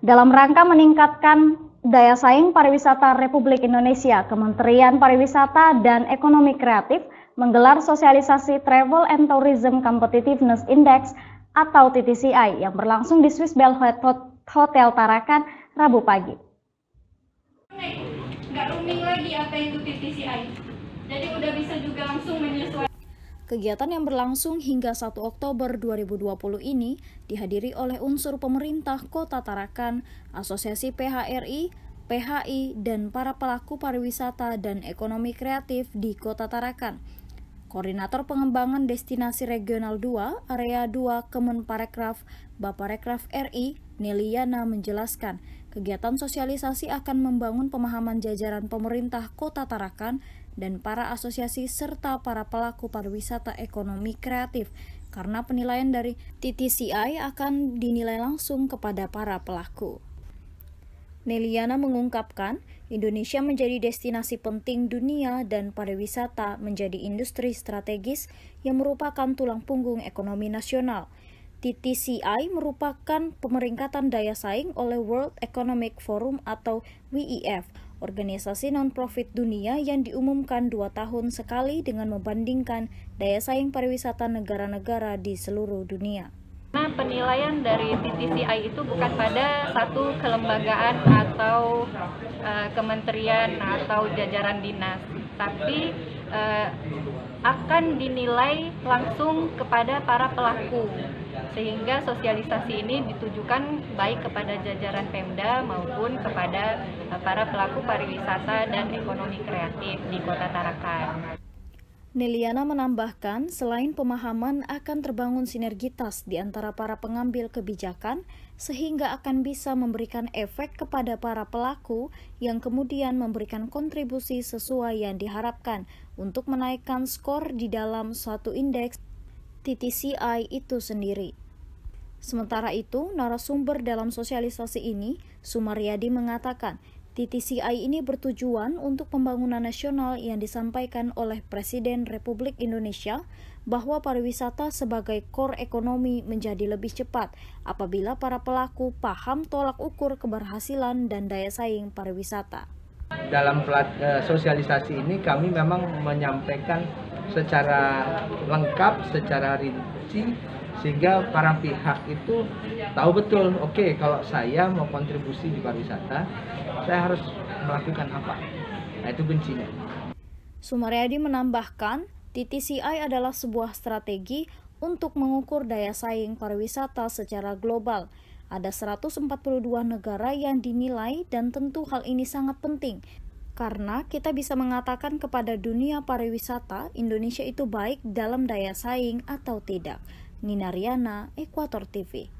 Dalam rangka meningkatkan daya saing pariwisata Republik Indonesia, Kementerian Pariwisata dan Ekonomi Kreatif menggelar sosialisasi Travel and Tourism Competitiveness Index atau TTCI yang berlangsung di Swiss Bell Hotel Tarakan Rabu pagi. Nggak rooming lagi apa itu TTCI. Jadi udah bisa juga langsung menyesuaikan Kegiatan yang berlangsung hingga 1 Oktober 2020 ini dihadiri oleh unsur pemerintah Kota Tarakan, Asosiasi PHRI, PHI, dan para pelaku pariwisata dan ekonomi kreatif di Kota Tarakan. Koordinator Pengembangan Destinasi Regional 2, Area 2 Kemenparekraf, Baparekraf RI, Neliana menjelaskan, kegiatan sosialisasi akan membangun pemahaman jajaran pemerintah Kota Tarakan dan para asosiasi serta para pelaku pariwisata ekonomi kreatif karena penilaian dari TTCI akan dinilai langsung kepada para pelaku. Neliana mengungkapkan, Indonesia menjadi destinasi penting dunia dan pariwisata menjadi industri strategis yang merupakan tulang punggung ekonomi nasional. TTCI merupakan pemeringkatan daya saing oleh World Economic Forum atau WEF organisasi non-profit dunia yang diumumkan dua tahun sekali dengan membandingkan daya saing pariwisata negara-negara di seluruh dunia. Nah, penilaian dari TTCI itu bukan pada satu kelembagaan atau uh, kementerian atau jajaran dinas, tapi uh, akan dinilai langsung kepada para pelaku sehingga sosialisasi ini ditujukan baik kepada jajaran Pemda maupun kepada eh, para pelaku pariwisata dan ekonomi kreatif di Kota Tarakan. Neliana menambahkan, selain pemahaman akan terbangun sinergitas di antara para pengambil kebijakan, sehingga akan bisa memberikan efek kepada para pelaku yang kemudian memberikan kontribusi sesuai yang diharapkan untuk menaikkan skor di dalam suatu indeks TTCI itu sendiri. Sementara itu, narasumber dalam sosialisasi ini, Sumaryadi mengatakan, TTCI ini bertujuan untuk pembangunan nasional yang disampaikan oleh Presiden Republik Indonesia bahwa pariwisata sebagai core ekonomi menjadi lebih cepat apabila para pelaku paham tolak ukur keberhasilan dan daya saing pariwisata. Dalam eh, sosialisasi ini kami memang menyampaikan secara lengkap, secara rinci sehingga para pihak itu tahu betul, oke okay, kalau saya mau kontribusi di pariwisata, saya harus melakukan apa. Nah itu kuncinya. Sumaryadi menambahkan, TTCI adalah sebuah strategi untuk mengukur daya saing pariwisata secara global. Ada 142 negara yang dinilai dan tentu hal ini sangat penting karena kita bisa mengatakan kepada dunia pariwisata Indonesia itu baik dalam daya saing atau tidak. Nina Riana, Ekuator TV.